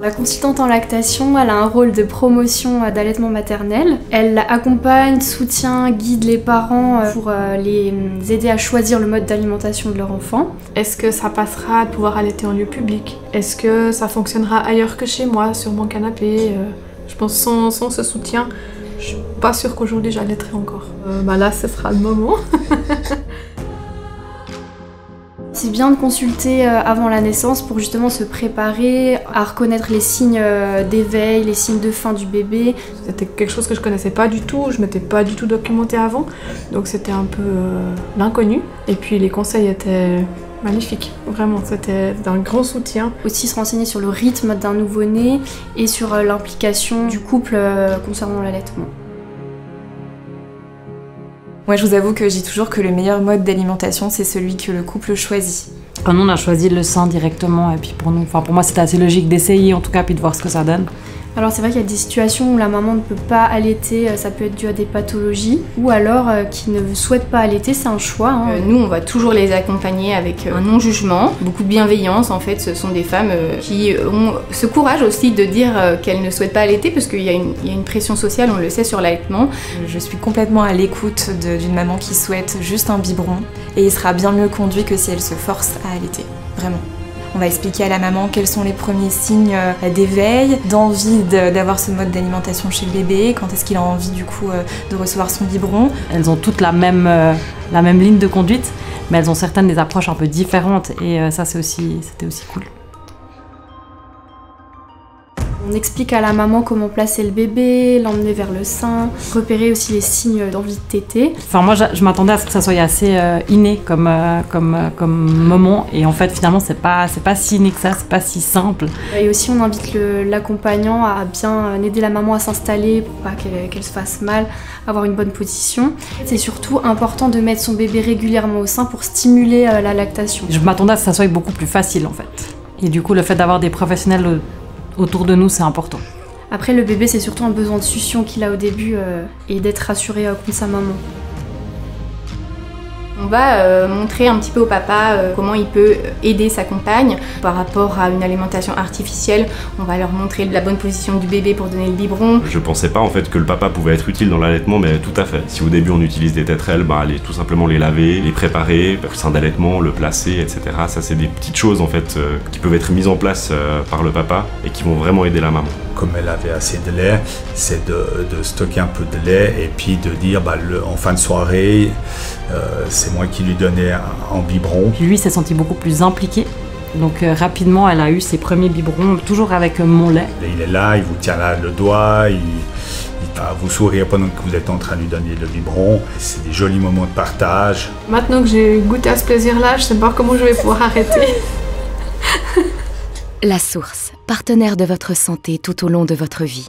La consultante en lactation, elle a un rôle de promotion euh, d'allaitement maternel. Elle accompagne, soutient, guide les parents euh, pour euh, les aider à choisir le mode d'alimentation de leur enfant. Est-ce que ça passera de pouvoir allaiter en lieu public? Est-ce que ça fonctionnera ailleurs que chez moi, sur mon canapé Je pense sans, sans ce soutien, je suis pas sûre qu'aujourd'hui j'allaiterai encore. bah là, ce sera le moment. C'est bien de consulter euh, avant la naissance pour justement se préparer à reconnaître les signes euh, d'éveil, les signes de faim du bébé. C'était quelque chose que je connaissais pas du tout, je m'étais pas du tout documentée avant, donc c'était un peu euh, l'inconnu. Et puis les conseils étaient magnifiques, vraiment, c'était d'un grand soutien. Aussi se renseigner sur le rythme d'un nouveau-né et sur l'implication du couple concernant l'allaitement. Moi, je vous avoue que je dis toujours que le meilleur mode d'alimentation, c'est celui que le couple choisit. Quand nous, on a choisi le sein directement, et puis pour nous, enfin pour moi, c'était assez logique d'essayer en tout cas, puis de voir ce que ça donne. Alors c'est vrai qu'il y a des situations où la maman ne peut pas allaiter, euh, ça peut être dû à des pathologies, ou alors euh, qui ne souhaite pas allaiter, c'est un choix. Hein. Euh, nous, on va toujours les accompagner avec un non-jugement, beaucoup de bienveillance. En fait, ce sont des femmes qui ont ce courage aussi de dire qu'elles ne souhaitent pas allaiter, parce qu'il y, a une pression sociale, on le sait, sur l'allaitement. Je suis complètement à l'écoute d'une maman qui souhaite juste un biberon, et il sera bien mieux conduit que si elle se force à allaiter, vraiment. On va expliquer à la maman quels sont les premiers signes euh, d'éveil, d'envie d'avoir ce mode d'alimentation chez le bébé, quand est-ce qu'il a envie du coup euh, de recevoir son biberon. Elles ont toutes la même, euh, la même ligne de conduite, mais elles ont certaines des approches un peu différentes et ça c'est aussi, c'était aussi cool. On explique à la maman comment placer le bébé, l'emmener vers le sein, repérer aussi les signes d'envie de téter. Enfin moi je, m'attendais à ce que ça soit assez euh, inné comme, euh, comme, euh, comme moment et en fait finalement c'est pas, c'est pas si inné que ça, c'est pas si simple. Et aussi on invite l'accompagnant à bien aider la maman à s'installer pour pas qu'elle se fasse mal, avoir une bonne position. C'est surtout important de mettre son bébé régulièrement au sein pour stimuler la lactation. Je m'attendais à ce que ça soit beaucoup plus facile en fait. Et du coup le fait d'avoir des professionnels autour de nous, c'est important. Après, le bébé, c'est surtout un besoin de succion qu'il a au début euh, et d'être rassuré euh, contre sa maman. On va euh, montrer un petit peu au papa euh, comment il peut aider sa compagne par rapport à une alimentation artificielle. On va leur montrer la bonne position du bébé pour donner le biberon. Je pensais pas en fait que le papa pouvait être utile dans l'allaitement, mais tout à fait. Si au début on utilise des tétrelles, bah, allez tout simplement les laver, les préparer, le sein d'allaitement, le placer, etc. Ça c'est des petites choses en fait euh, qui peuvent être mises en place par le papa et qui vont vraiment aider la maman comme elle avait assez de lait, c'est de, stocker un peu de lait et puis de dire bah, en fin de soirée, euh, c'est moi qui lui donnais un, biberon. Lui s'est senti beaucoup plus impliqué. Donc euh, rapidement, elle a eu ses premiers biberons, toujours avec euh, mon lait. il est là, il vous tient là le doigt, il, va vous sourire pendant que vous êtes en train de lui donner le biberon. C'est des jolis moments de partage. Maintenant que j'ai goûté à ce plaisir-là, je sais pas comment je vais pouvoir arrêter. La source, partenaire de votre santé tout au long de votre vie.